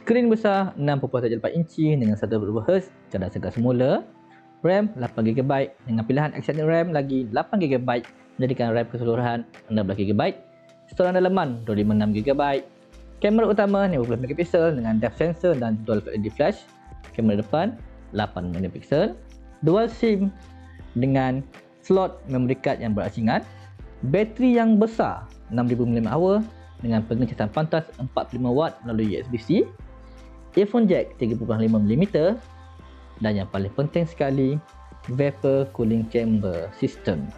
Skrin besar 6.74 inci dengan 1 Hz cadang segar semula. RAM 8GB dengan pilihan extended RAM lagi 8GB menjadikan RAM keseluruhan 16GB. Storan dalaman 256GB. Kamera utama 50MP dengan depth sensor dan dual LED flash. Kamera depan 8MP. Dual SIM dengan slot memory card yang berasingan. Bateri yang besar 6000 mAh dengan pengecatan pantas 45W melalui USB-C earphone jack 3.5mm dan yang paling penting sekali vapor cooling chamber system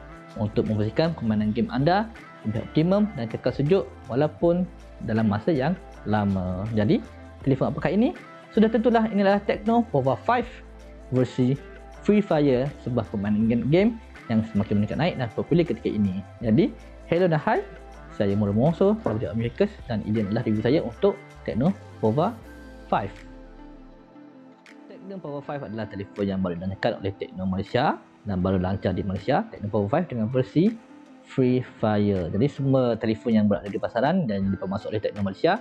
untuk memastikan permainan game anda lebih optimum dan kekal sejuk walaupun dalam masa yang lama. Jadi, telefon apakah ini? Sudah tentulah inilah Tecno Pova 5 versi Free Fire sebuah permainan game yang semakin meningkat naik dan popular ketika ini. Jadi, hello dan hi. Saya Monso, dari Amerikas dan ini adalah review saya untuk Tecno Pova 5. Tecno Power 5 adalah telefon yang baru dilancarkan oleh Tecno Malaysia dan baru lancar di Malaysia. Tecno Power 5 dengan versi Free Fire. Jadi semua telefon yang berada di pasaran dan dipermasuk oleh Tecno Malaysia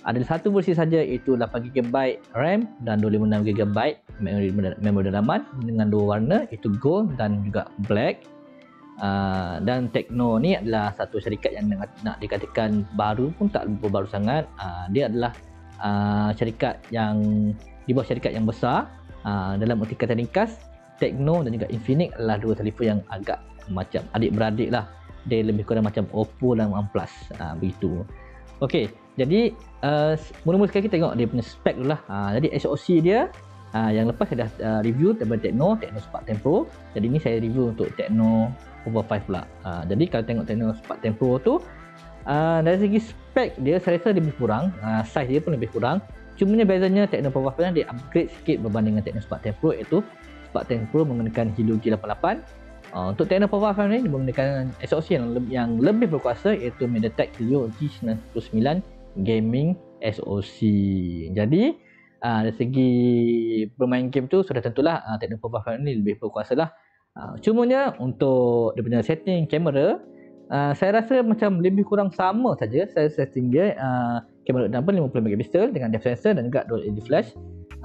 ada satu versi saja iaitu 8GB RAM dan 256GB memori, memori dalaman dengan dua warna iaitu gold dan juga black. Uh, dan Tecno ni adalah satu syarikat yang nak, nak dikatakan baru pun tak baru sangat. Uh, dia adalah uh, syarikat yang di bawah syarikat yang besar uh, dalam erti ringkas Tecno dan juga Infinix adalah dua telefon yang agak macam adik-beradik lah. Dia lebih kurang macam Oppo dan OnePlus uh, begitu. Okey, jadi uh, mula-mula sekali kita tengok dia punya spek dulu lah. Uh, jadi SoC dia uh, yang lepas saya dah uh, review daripada Tecno Tecno Spark 10 Pro jadi ni saya review untuk Tecno Power 5 pula. Uh, jadi kalau tengok Tecno Spark 10 Pro tu uh, dari segi spek dia saya rasa lebih kurang. Uh, size dia pun lebih kurang. Cuma bezanya Tecno Power 5 dia upgrade sikit berbanding dengan Tecno Spark 10 Pro iaitu Spark 10 Pro menggunakan Helio G88 uh, untuk Tecno Power 5 ni dia menggunakan SoC yang, le- yang lebih berkuasa iaitu MediaTek Helio G99 Gaming SoC jadi uh, dari segi bermain game tu sudah tentulah uh, Tecno Power 5 ni lebih berkuasa lah. Uh, cumanya untuk dia punya setting kamera uh, saya rasa macam lebih kurang sama saja saya setting dia. Uh, kamera utama 50 megapixel dengan depth sensor dan juga dual LED flash.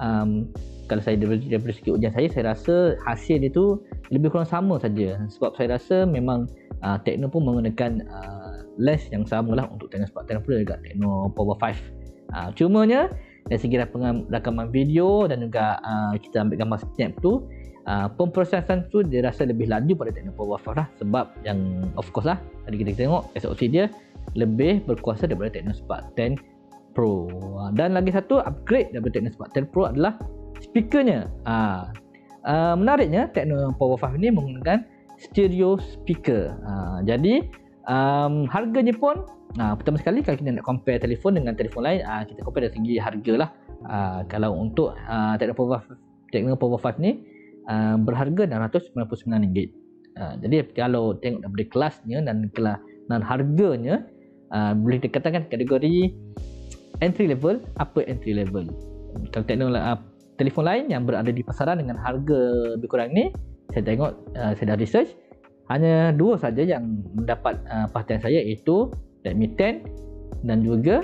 Um, kalau saya daripada, daripada segi ujian saya saya rasa hasil dia tu lebih kurang sama saja. Sebab saya rasa memang uh, Tecno pun menggunakan uh, lens yang sama lah untuk Tecno Spark 10 Pro juga Tecno Power 5 uh, cumanya dari segi rakaman video dan juga uh, kita ambil gambar snap tu uh, pemprosesan tu dia rasa lebih laju pada Tecno Power 5 lah. Sebab yang of course lah tadi kita tengok SoC dia lebih berkuasa daripada Tecno Spark 10 Pro. Uh, dan lagi satu upgrade daripada Tecno Spark 10 Pro adalah speakernya. Uh, uh, menariknya Tecno Power 5 ni menggunakan stereo speaker. Uh, jadi um, harganya pun uh, pertama sekali kalau kita nak compare telefon dengan telefon lain uh, kita compare dari segi harga lah. Uh, kalau untuk uh, Tecno Power 5 Tecno Power 5 ni uh, berharga RM699 uh, jadi kalau tengok daripada kelasnya dan kelas dan harganya uh, boleh dikatakan kategori entry level upper entry level. Kalau tengok uh, telefon lain yang berada di pasaran dengan harga lebih kurang ni saya tengok uh, saya dah research hanya dua saja yang mendapat uh, perhatian saya iaitu Redmi 10 dan juga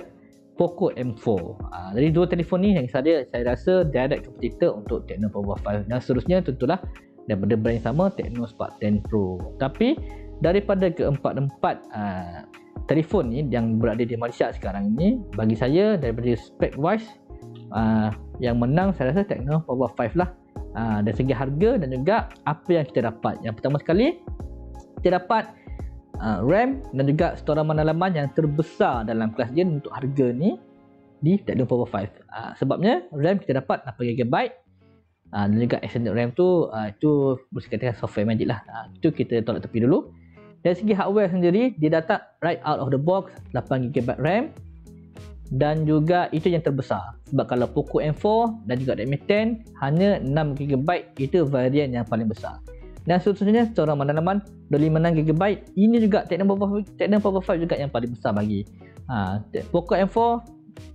Poco M4. Uh, jadi dua telefon ni yang saya saya rasa direct competitor untuk Tecno Power 5 dan seterusnya tentulah daripada brand yang sama Tecno Spark 10 Pro. Tapi daripada keempat-empat uh, telefon ni yang berada di Malaysia sekarang ini bagi saya daripada spec wise uh, yang menang saya rasa Tecno Power 5 lah. Uh, dari segi harga dan juga apa yang kita dapat. Yang pertama sekali kita dapat uh, RAM dan juga storaman dalaman yang terbesar dalam kelas dia untuk harga ni di Tecno Power 5 uh, sebabnya RAM kita dapat 8GB uh, dan juga extended RAM tu uh, itu boleh katakan software magic lah. Uh, itu kita tolak tepi dulu. Dari segi hardware sendiri dia datang right out of the box 8GB RAM. Dan juga itu yang terbesar. Sebab kalau Poco M4 dan juga Redmi 10 hanya 6GB itu varian yang paling besar dan seterusnya storaman dalaman 256GB ini juga Tecno Power 5, Tecno Power 5 juga yang paling besar bagi ha, Poco M4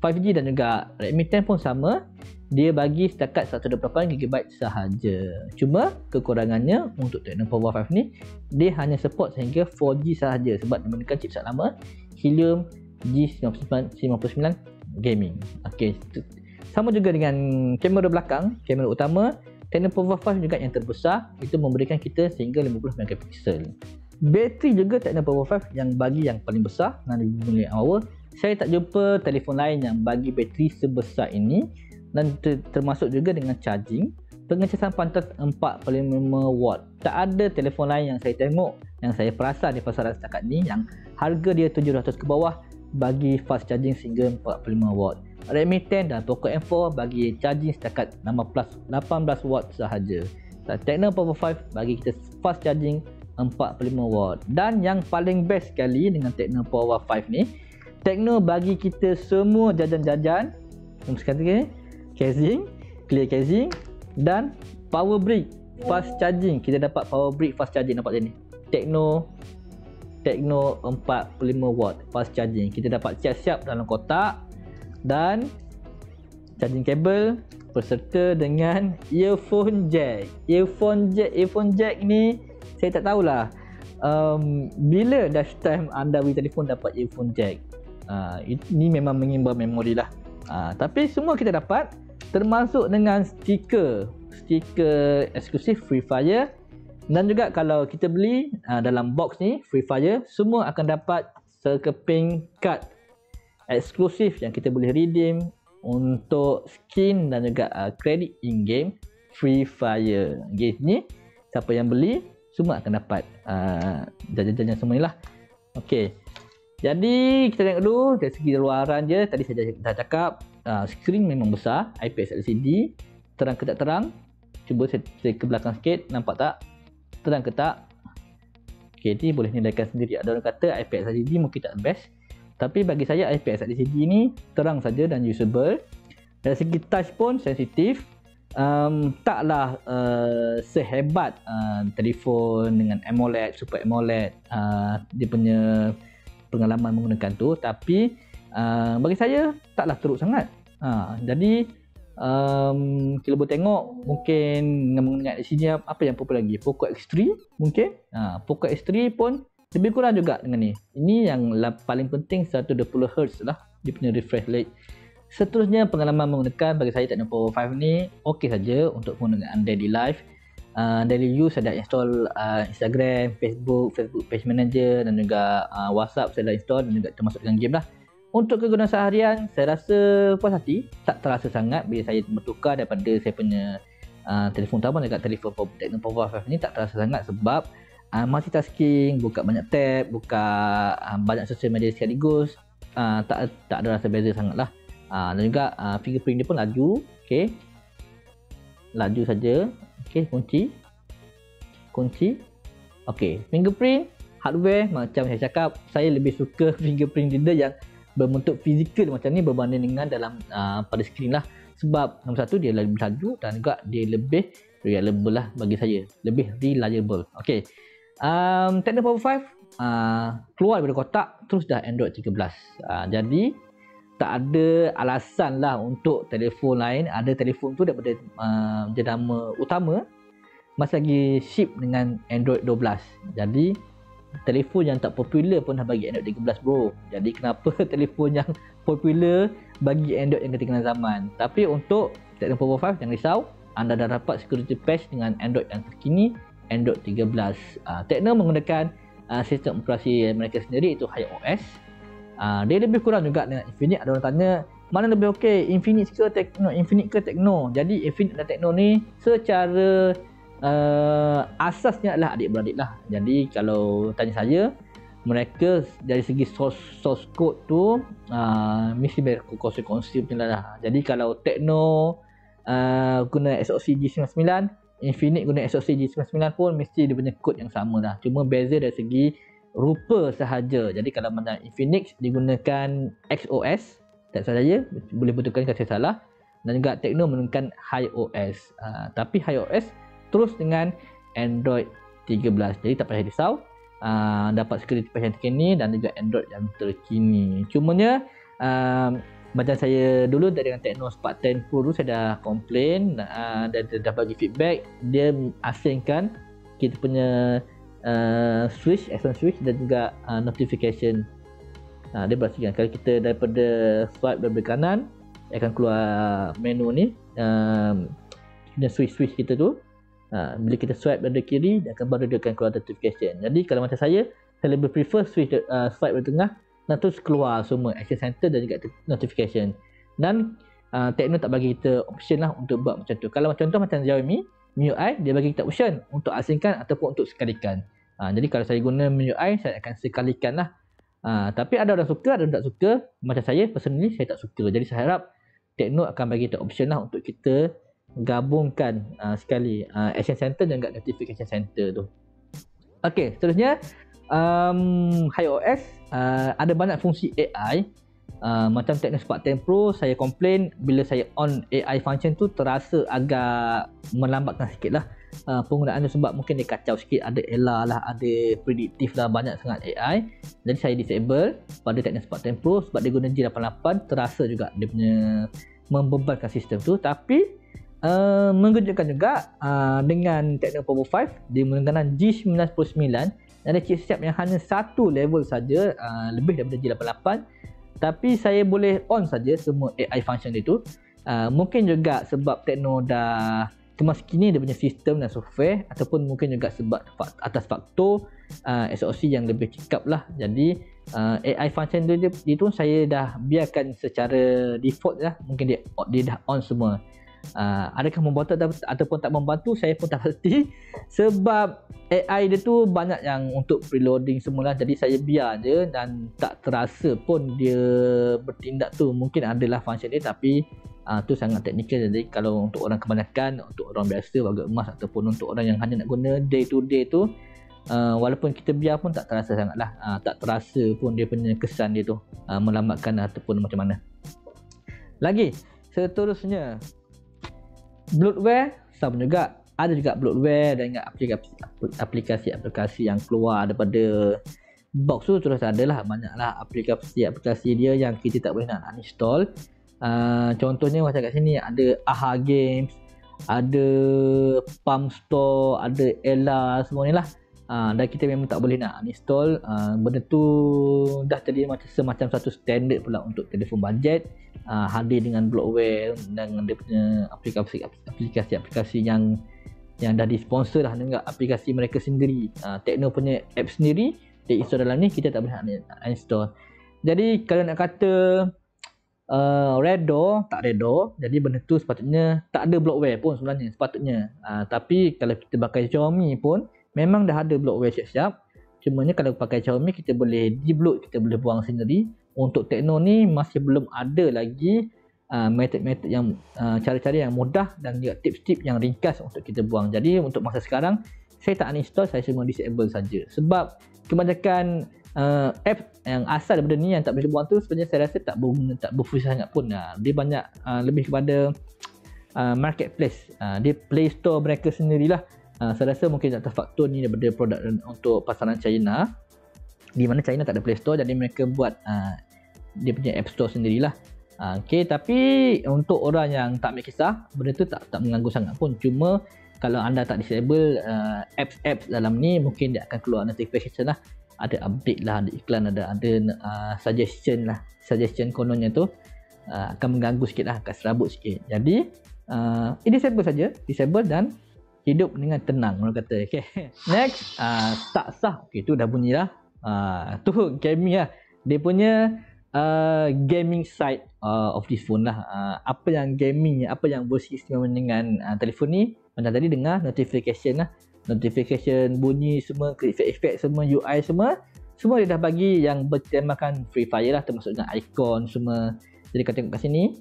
5G dan juga Redmi 10 pun sama dia bagi setakat 128GB sahaja cuma kekurangannya untuk Tecno Power 5 ni dia hanya support sehingga 4G sahaja sebab menggunakan chipset lama Helium G99 gaming. Okey. Sama juga dengan kamera belakang, kamera utama, Techno Power 5 juga yang terbesar itu memberikan kita sehingga 50 megapixel. Bateri juga Techno Power 5 yang bagi yang paling besar 6000 mAh. Saya tak jumpa telefon lain yang bagi bateri sebesar ini dan ter- termasuk juga dengan charging pengecasan pantas 45 watt. Tak ada telefon lain yang saya tengok yang saya perasan di pasaran setakat ni yang harga dia 700 ke bawah bagi fast charging sehingga 45 watt. Redmi 10 dan Poco M4 bagi charging setakat 18 watt sahaja. Dan Tecno Power 5 bagi kita fast charging 45 watt. Dan yang paling best sekali dengan Tecno Power 5 ni, Tecno bagi kita semua jajan-jajan, sekali casing, clear casing dan power brick fast charging. Kita dapat power brick fast charging nampak ni. Tecno Tecno 45 watt fast charging. Kita dapat siap-siap dalam kotak dan charging cable berserta dengan earphone jack. Earphone jack, earphone jack ni saya tak tahulah um, bila dash time anda beli telefon dapat earphone jack. Uh, ini memang mengimbau memori lah. Uh, tapi semua kita dapat termasuk dengan stiker stiker eksklusif Free Fire dan juga kalau kita beli uh, dalam box ni Free Fire semua akan dapat sekeping kad eksklusif yang kita boleh redeem untuk skin dan juga uh, kredit in game Free Fire. Okay, ni siapa yang beli semua akan dapat uh, jajan-jajan semua ni lah. Okay. Jadi kita tengok dulu dari segi luaran je tadi saya dah cakap uh, skrin memang besar IPS LCD terang ke tak terang cuba saya, saya ke belakang sikit nampak tak terang ke tak ok ni boleh nilaikan sendiri ada orang kata IPS LCD mungkin tak best tapi bagi saya IPS LCD ni terang saja dan usable. Dari segi touch pun sensitif. Um, taklah uh, sehebat uh, telefon dengan AMOLED super AMOLED uh, dia punya pengalaman menggunakan tu. Tapi uh, bagi saya taklah teruk sangat. Uh, jadi um, kita boleh tengok mungkin mengenai sini apa yang popular lagi? Poco X3 mungkin? Ha, Poco X3 pun lebih kurang juga dengan ni. Ini yang paling penting 120Hz lah. Dia punya refresh rate. Seterusnya pengalaman menggunakan bagi saya Techno Power 5 ni ok saja untuk menggunakan daily life. Uh, daily use saya dah install uh, Instagram, Facebook, Facebook Page Manager dan juga uh, WhatsApp saya dah install dan juga termasuk dengan game lah. Untuk kegunaan seharian, saya rasa puas hati. Tak terasa sangat bila saya bertukar daripada saya punya uh, telefon utama dekat telefon Techno Power 5 ni tak terasa sangat sebab uh, multitasking, buka banyak tab, buka uh, banyak sosial media sekaligus. Uh, tak tak ada rasa beza sangat lah. Uh, dan juga uh, fingerprint dia pun laju. Okay. Laju saja. Okay, kunci. Kunci. Okay, fingerprint hardware macam saya cakap, saya lebih suka fingerprint reader yang berbentuk fizikal macam ni berbanding dengan dalam uh, pada skrin lah sebab nombor satu dia lebih laju dan juga dia lebih reliable lah bagi saya lebih reliable ok um, Techno Power 5 uh, keluar daripada kotak terus dah Android 13 uh, jadi tak ada alasan lah untuk telefon lain. Ada telefon tu daripada uh, jenama utama masih lagi ship dengan Android 12 jadi telefon yang tak popular pun dah bagi Android 13 bro. Jadi kenapa telefon yang popular bagi Android yang ketinggalan zaman? Tapi untuk Techno Power 5 jangan risau. Anda dah dapat security patch dengan Android yang terkini Android 13 uh, Techno menggunakan uh, sistem operasi mereka sendiri itu HiOS uh, dia lebih kurang juga dengan Infinix ada orang tanya mana lebih okey Infinix ke Techno Infinix ke Techno jadi Infinix dan Techno ni secara uh, asasnya adalah adik-beradik lah. Jadi kalau tanya saya, mereka dari segi source, source code tu uh, mesti berkongsi-kongsi macam lah. Jadi kalau Tekno uh, guna SOC G99, Infinix guna SOC G99 pun mesti dia punya kod yang sama lah. Cuma beza dari segi rupa sahaja. Jadi kalau mana Infinix digunakan XOS, tak salah je, boleh betulkan kalau saya salah. Dan juga Tekno menggunakan HiOS. Uh, tapi HiOS terus dengan Android 13 jadi tak payah risau uh, dapat security patch yang terkini dan juga Android yang terkini cumanya uh, macam saya dulu dengan Techno Spark 10 Pro dulu saya dah komplain uh, dan dah bagi feedback. Dia asingkan kita punya uh, switch action switch dan juga uh, notification. Uh, dia bersihkan. Kalau kita daripada swipe daripada kanan akan keluar menu ni dan switch-switch kita tu. Uh, bila kita swipe dari kiri dia akan baru dia akan keluar notification. Jadi kalau macam saya saya lebih prefer switch uh, swipe dari tengah dan terus keluar semua action center dan juga notification. Dan uh, Tekno tak bagi kita option lah untuk buat macam tu. Kalau contoh macam Xiaomi MIUI dia bagi kita option untuk asingkan ataupun untuk sekalikan. Uh, jadi kalau saya guna MIUI saya akan sekalikan lah. Uh, tapi ada orang suka ada orang tak suka. Macam saya personally saya tak suka. Jadi saya harap Tekno akan bagi kita option lah untuk kita gabungkan uh, sekali uh, action center dan juga notification center tu. Okey, seterusnya um, HiOS uh, ada banyak fungsi AI uh, macam Techno Spark 10 Pro saya komplain bila saya on AI function tu terasa agak melambatkan sikit lah. Uh, penggunaan tu sebab mungkin dia kacau sikit ada error lah ada prediktif lah banyak sangat AI jadi saya disable pada Techno Spark 10 Pro sebab dia guna G88 terasa juga dia punya membebankan sistem tu. Tapi uh, mengejutkan juga uh, dengan Techno Power 5 di menggunakan G99 ada chipset yang hanya satu level saja uh, lebih daripada G88 tapi saya boleh on saja semua AI function itu uh, mungkin juga sebab Techno dah semasa kini dia punya sistem dan software ataupun mungkin juga sebab atas faktor uh, SOC yang lebih cekap lah. Jadi uh, AI function dia, dia, itu saya dah biarkan secara default lah. Mungkin dia, dia dah on semua uh, adakah membantu ataupun tak membantu saya pun tak pasti sebab AI dia tu banyak yang untuk preloading semula jadi saya biar je dan tak terasa pun dia bertindak tu. Mungkin adalah function dia tapi uh, tu sangat teknikal. Jadi kalau untuk orang kebanyakan untuk orang biasa warga emas ataupun untuk orang yang hanya nak guna day to day tu uh, walaupun kita biar pun tak terasa sangat lah uh, tak terasa pun dia punya kesan dia tu uh, melambatkan ataupun macam mana. Lagi seterusnya bloatware sama juga. Ada juga bloatware dan aplikasi-aplikasi yang keluar daripada box tu terus ada lah banyaklah aplikasi-aplikasi dia yang kita tak boleh nak uninstall. Uh, contohnya macam kat sini ada AHA Games ada Palm Store ada Ella semua ni lah. Uh, dan kita memang tak boleh nak uninstall. Uh, benda tu dah jadi macam semacam satu standard pula untuk telefon budget uh, hadir dengan bloatware dan dia punya aplikasi-aplikasi yang yang dah disponsor lah. Dengan aplikasi mereka sendiri. Uh, Tekno punya app sendiri dia install dalam ni kita tak boleh install. Jadi kalau nak kata uh, redo tak redo jadi benda tu sepatutnya tak ada bloatware pun sebenarnya sepatutnya. Uh, tapi kalau kita pakai Xiaomi pun memang dah ada bloatware siap-siap. Cumanya kalau pakai Xiaomi kita boleh debloat kita boleh buang sendiri untuk Tekno ni masih belum ada lagi uh, metod-metod yang uh, cara-cara yang mudah dan juga tips-tips yang ringkas untuk kita buang. Jadi untuk masa sekarang saya tak uninstall saya cuma disable saja. Sebab kebanyakan uh, app yang asal daripada ni yang tak boleh buang tu sebenarnya saya rasa tak ber, tak berfungsi sangat pun. Uh, dia banyak uh, lebih kepada uh, marketplace. Uh, dia play store mereka sendirilah. Uh, saya rasa mungkin tak faktor ni daripada produk untuk pasaran China di mana China tak ada Play Store jadi mereka buat uh, dia punya App Store sendirilah. Uh, okay, tapi untuk orang yang tak ambil kisah benda tu tak tak mengganggu sangat pun. Cuma kalau anda tak disable uh, apps-apps dalam ni mungkin dia akan keluar notification lah. Ada update lah ada iklan ada ada uh, suggestion lah. Suggestion kononnya tu uh, akan mengganggu sikit lah akan serabut sikit. Jadi uh, disable saja. Disable dan hidup dengan tenang orang kata okay. next uh, tak sah. Okay, tu dah bunyi lah uh, tu gaming lah. Dia punya uh, gaming side uh, of this phone lah. Uh, apa yang gaming apa yang beristimewa dengan uh, telefon ni? Macam tadi dengar notification lah. Notification bunyi semua efek-efek semua UI semua. Semua dia dah bagi yang bertemakan Free Fire lah termasuk dengan icon semua. Jadi kau tengok kat sini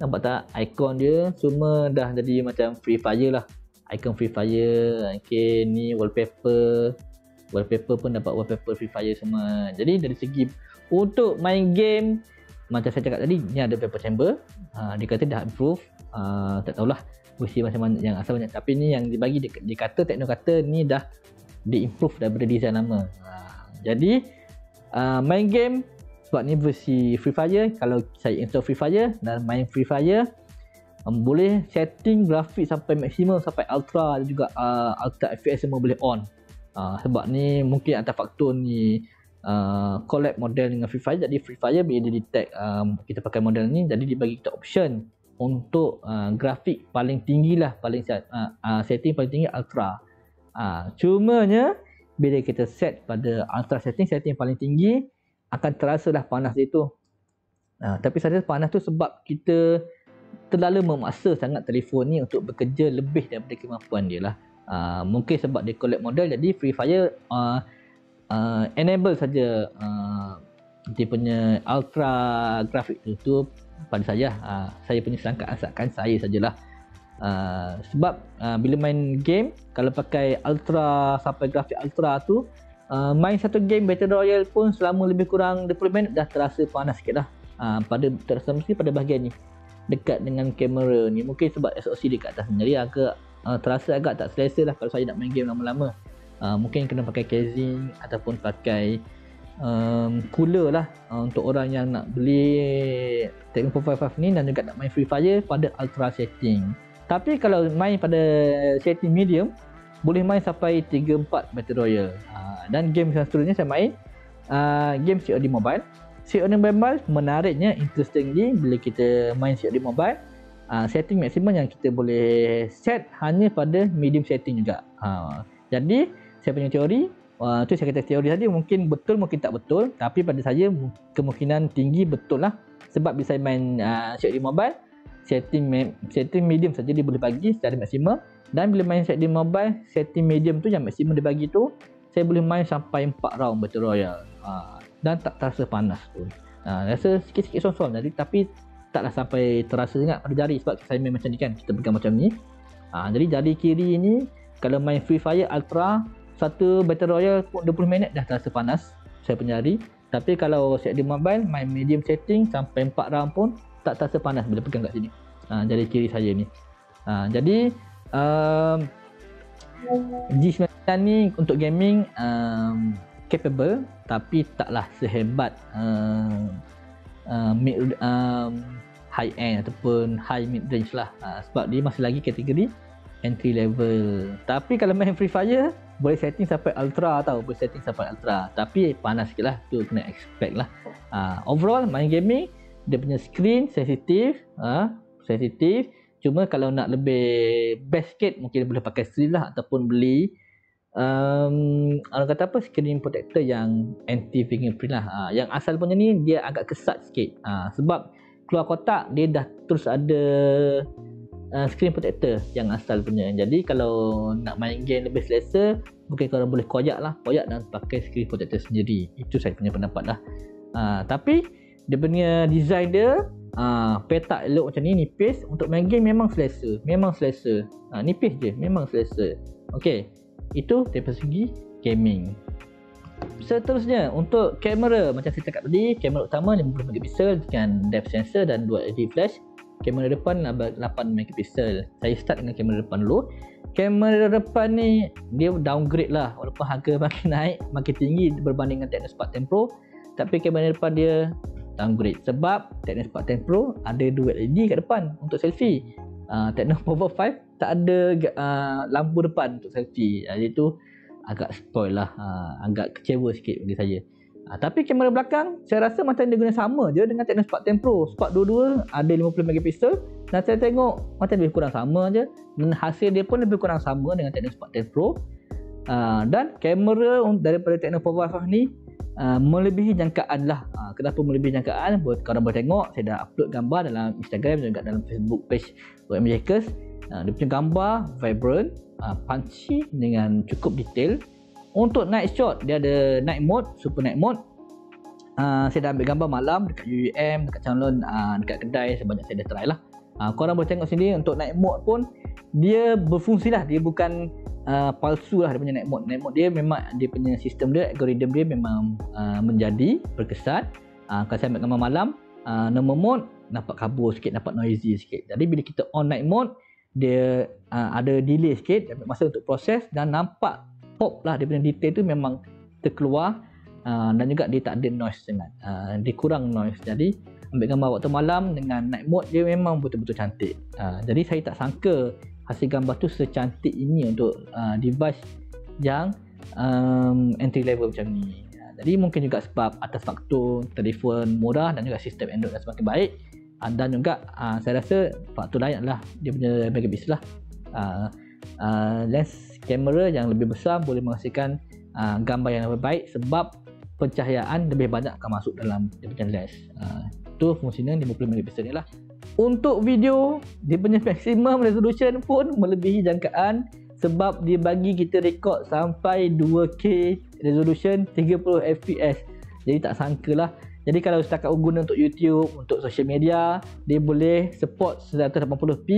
nampak tak? Icon dia semua dah jadi macam Free Fire lah. Icon Free Fire okay ni wallpaper wallpaper pun dapat wallpaper Free Fire semua. Jadi dari segi untuk main game macam saya cakap tadi ni ada paper chamber. Uh, dia kata dah improve. Uh, tak tahulah versi macam mana yang asal banyak. Tapi ni yang dibagi dia, dia kata tekno kata ni dah di improve daripada design lama. Uh, jadi uh, main game sebab ni versi Free Fire. Kalau saya install Free Fire dan main Free Fire um, boleh setting grafik sampai maksimum sampai ultra juga uh, ultra FPS semua boleh on uh, sebab ni mungkin antara faktor ni uh, collab model dengan Free Fire. Jadi Free Fire bila dia detect um, kita pakai model ni jadi dia bagi kita option untuk uh, grafik paling tinggi lah paling uh, uh, setting paling tinggi ultra. Uh, cumanya bila kita set pada ultra setting setting paling tinggi akan terasa lah panas dia tu. Uh, tapi saya panas tu sebab kita terlalu memaksa sangat telefon ni untuk bekerja lebih daripada kemampuan dia lah uh, mungkin sebab dia collab model jadi Free Fire uh, uh, enable saja uh, dia punya ultra grafik tu tu pada saya uh, saya punya sangkaan asalkan saya sajalah. Uh, sebab uh, bila main game kalau pakai ultra sampai grafik ultra tu uh, main satu game battle royale pun selama lebih kurang 20 minit dah terasa panas sikit dah. Uh, pada terasa mesti pada bahagian ni dekat dengan kamera ni. Mungkin sebab SOC dekat atas jadi agak uh, terasa agak tak selesa lah kalau saya nak main game lama-lama uh, mungkin kena pakai casing ataupun pakai um, cooler lah uh, untuk orang yang nak beli Tekno 455 ni dan juga nak main Free Fire pada ultra setting tapi kalau main pada setting medium boleh main sampai 3-4 Battle Royale uh, dan game yang seterusnya saya main uh, game COD Mobile COD Mobile menariknya interestingly bila kita main COD Mobile uh, setting maksimum yang kita boleh set hanya pada medium setting juga. Uh, jadi saya punya teori uh, tu saya kata teori tadi mungkin betul mungkin tak betul. Tapi pada saya kemungkinan tinggi betul lah. Sebab bisa main uh, di mobile setting setting medium saja dia boleh bagi secara maksimum. Dan bila main setting mobile setting medium tu yang maksimum dia bagi tu saya boleh main sampai 4 round battle royale uh, dan tak terasa panas pun. Uh, rasa sikit-sikit son-son jadi tapi taklah sampai terasa sangat pada jari sebab saya main macam ni kan kita pegang macam ni. Uh, jadi jari kiri ni kalau main Free Fire Ultra satu battle royale 20 minit dah terasa panas saya punya hari tapi kalau set di mobile main medium setting sampai 4 round pun tak terasa panas bila pegang kat sini. Ha, jadi kiri saya ni. Ha, jadi um, G9 ni untuk gaming um, capable tapi taklah sehebat um, uh, mid, um, high end ataupun high mid range lah. Ha, sebab dia masih lagi kategori entry level. Tapi kalau main free fire boleh setting sampai ultra tau boleh setting sampai ultra. Tapi panas sikit lah tu kena expect lah. Uh, overall main gaming dia punya screen sensitif uh, sensitif cuma kalau nak lebih best sikit mungkin boleh pakai screen lah ataupun beli um, orang kata apa? Screen protector yang anti fingerprint lah. Uh, yang asal punya ni dia agak kesat sikit. Uh, sebab keluar kotak dia dah terus ada uh, screen protector yang asal punya. Jadi kalau nak main game lebih selesa mungkin korang boleh koyak lah. Koyak dan pakai screen protector sendiri. Itu saya punya pendapat lah. Uh, tapi dia punya design dia uh, petak elok macam ni nipis. Untuk main game memang selesa. Memang selesa. Uh, nipis je. Memang selesa. Ok itu dari segi gaming. Seterusnya untuk kamera macam saya cakap tadi kamera utama 50 megapixel dengan depth sensor dan 2 LED flash. Kamera depan 8 megapixel saya start dengan kamera depan dulu. Kamera depan ni dia downgrade lah. Walaupun harga makin naik makin tinggi berbanding dengan Technospark 10 Pro. Tapi kamera depan dia downgrade sebab Technospark 10 Pro ada dua LED kat depan untuk selfie uh, Techno Power 5 tak ada uh, lampu depan untuk selfie jadi tu agak spoil lah uh, agak kecewa sikit bagi saya Ha, tapi kamera belakang saya rasa macam dia guna sama je dengan Techno Spark 10 Pro. Spark dua-dua ada 50 megapixel dan saya tengok macam lebih kurang sama je dan hasil dia pun lebih kurang sama dengan Techno Spark 10 Pro. Uh, dan kamera daripada Techno Power 5 ni uh, melebihi jangkaan lah. Uh, kenapa melebihi jangkaan? Buat korang boleh tengok saya dah upload gambar dalam Instagram dan juga dalam Facebook page WM Hackers. Uh, dia punya gambar vibrant, uh, punchy dengan cukup detail. Untuk night shot dia ada night mode super night mode. Uh, saya dah ambil gambar malam dekat UUM dekat Changlon uh, dekat kedai sebanyak saya dah try lah. Uh, korang boleh tengok sini untuk night mode pun dia berfungsi lah. Dia bukan uh, palsu lah dia punya night mode. Night mode dia memang dia punya sistem dia algorithm dia memang uh, menjadi berkesan. Uh, kalau saya ambil gambar malam uh, normal mode nampak kabur sikit nampak noisy sikit. Jadi bila kita on night mode dia uh, ada delay sikit ambil masa untuk proses dan nampak pop lah punya detail tu memang terkeluar uh, dan juga dia tak ada noise sangat. Uh, dia kurang noise. Jadi ambil gambar waktu malam dengan night mode dia memang betul-betul cantik. Uh, jadi saya tak sangka hasil gambar tu secantik ini untuk uh, device yang um, entry level macam ni. Uh, Jadi mungkin juga sebab atas faktor telefon murah dan juga sistem Android yang semakin baik dan juga uh, saya rasa faktor lain adalah dia punya megapixel lah. Uh, uh, lens kamera yang lebih besar boleh menghasilkan uh, gambar yang lebih baik sebab pencahayaan lebih banyak akan masuk dalam dia punya lens. Uh, itu fungsinya 50 megapixel ni lah. Untuk video, dia punya maximum resolution pun melebihi jangkaan sebab dia bagi kita rekod sampai 2K resolution 30 fps jadi tak sangka lah jadi kalau setakat guna untuk YouTube untuk social media dia boleh support 180p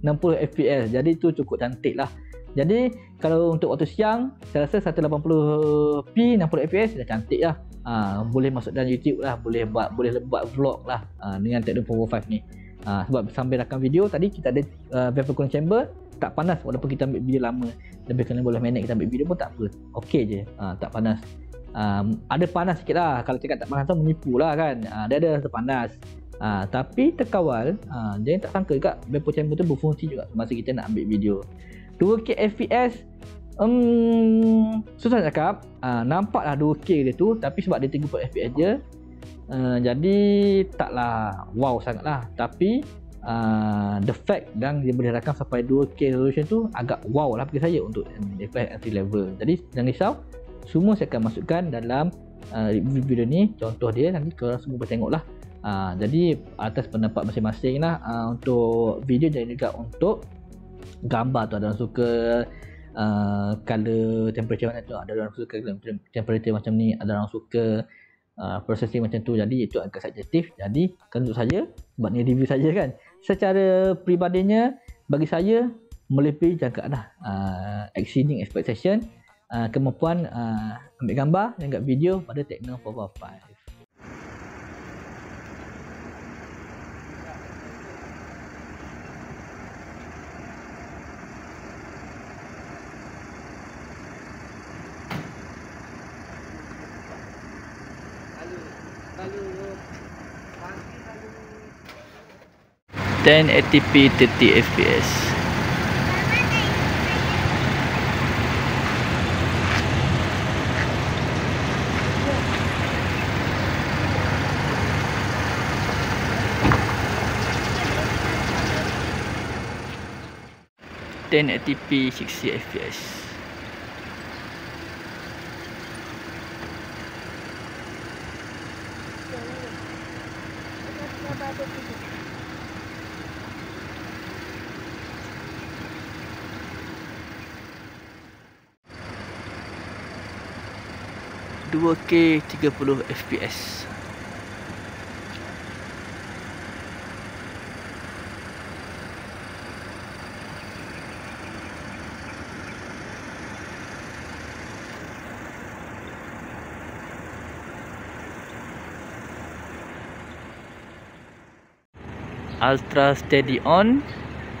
60 fps jadi itu cukup cantik lah. Jadi kalau untuk waktu siang saya rasa 180p 60 fps dah cantik lah. Ha, boleh masuk dalam YouTube lah boleh buat boleh buat vlog lah ha, dengan Techno Power 5 ni. Ha, sebab sambil rakam video tadi kita ada uh, vapor cooling chamber tak panas walaupun kita ambil video lama. Lebih kurang 15 minit kita ambil video pun tak apa. Okey je. Ha, tak panas um, ada panas sikit lah. Kalau cakap tak panas tu menipu lah kan. Ha, dia ada rasa panas. Ha, tapi terkawal ha, dia tak sangka juga vapor chamber tu berfungsi juga masa kita nak ambil video. 2K FPS um, susah nak cakap. Ha, nampaklah 2K dia tu tapi sebab dia 30 FPS je uh, jadi taklah wow sangat lah. Tapi uh, the fact dan dia boleh rakam sampai 2K resolution tu agak wow lah bagi saya untuk FPS entry level. Jadi jangan risau semua saya akan masukkan dalam uh, video ni. Contoh dia nanti korang semua boleh tengok lah. Uh, jadi atas pendapat masing-masing lah uh, untuk video dan juga untuk gambar tu. Ada orang suka uh, color temperature macam tu. Ada orang suka temperature macam ni. Ada orang suka uh, processing macam tu. Jadi itu agak subjektif jadi kan untuk saya sebab ni review saja kan. Secara pribadinya bagi saya melebihi jangkaan lah uh, exceeding expectation uh, kemampuan uh, ambil gambar dan juga video pada Tecno Power 5 1080p 30 fps Ten ATP 60 fps 2K 30 FPS Ultra steady on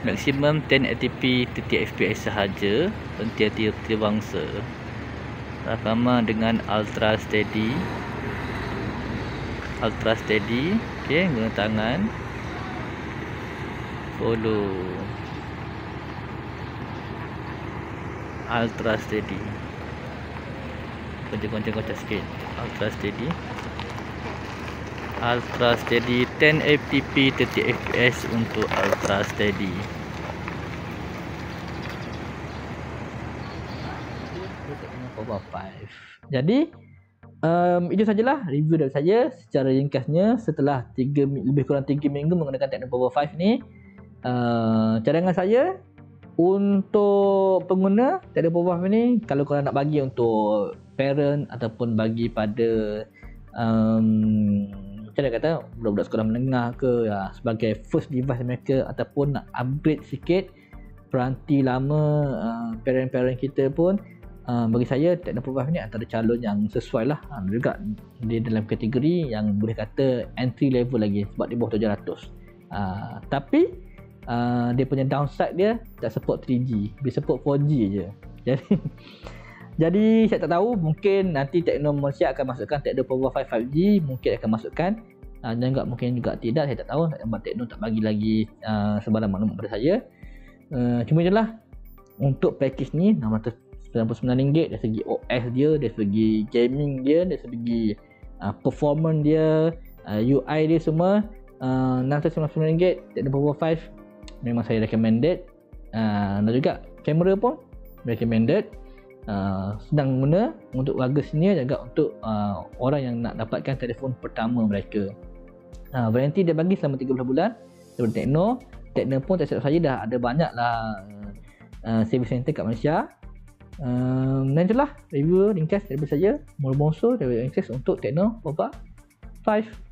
Maximum 1080p 30 fps sahaja Henti-henti bangsa rakaman dengan ultra steady. Ultra steady okey guna tangan. Follow. Ultra steady. Goncang-goncang sikit. Ultra steady ultra steady 10 fps 30 fps untuk ultra steady. Power 5 Jadi um, Itu sajalah review dari saya Secara ringkasnya Setelah 3, lebih kurang 3 minggu Menggunakan Techno Power 5 ni. Uh, Cadangan saya Untuk pengguna Techno Power 5 ni Kalau korang nak bagi untuk Parent Ataupun bagi pada um, Macam mana kata Budak-budak sekolah menengah ke ya, Sebagai first device mereka Ataupun nak upgrade sikit Peranti lama uh, Parent-parent kita pun uh, bagi saya Techno Pro ni antara calon yang sesuai lah. Uh, juga dia dalam kategori yang boleh kata entry level lagi sebab di bawah 700 uh, tapi uh, dia punya downside dia tak support 3G dia support 4G je. Jadi jadi saya tak tahu mungkin nanti Techno Malaysia akan masukkan Techno Power 5 5G mungkin akan masukkan uh, dan juga mungkin juga tidak saya tak tahu sebab Techno tak bagi lagi uh, sebarang maklumat pada saya. Uh, cuma je lah untuk package ni 600 RM99 dari segi OS dia, dari segi gaming dia, dari segi uh, performance dia, uh, UI dia semua uh, RM699 Techno Power 5 memang saya recommended. Uh, dan juga kamera pun recommended. Uh, senang guna untuk warga sini juga untuk uh, orang yang nak dapatkan telefon pertama mereka uh, warranty dia bagi selama 30 bulan. Daripada Techno Techno pun tak silap saya dah ada banyak lah uh, service center kat Malaysia. Um, dan itulah review ringkas daripada saya. Mula Bongso daripada ringkas untuk Techno Papa 5